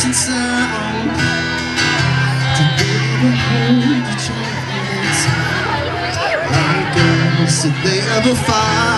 To build a home hold each? Like girls, if they ever find.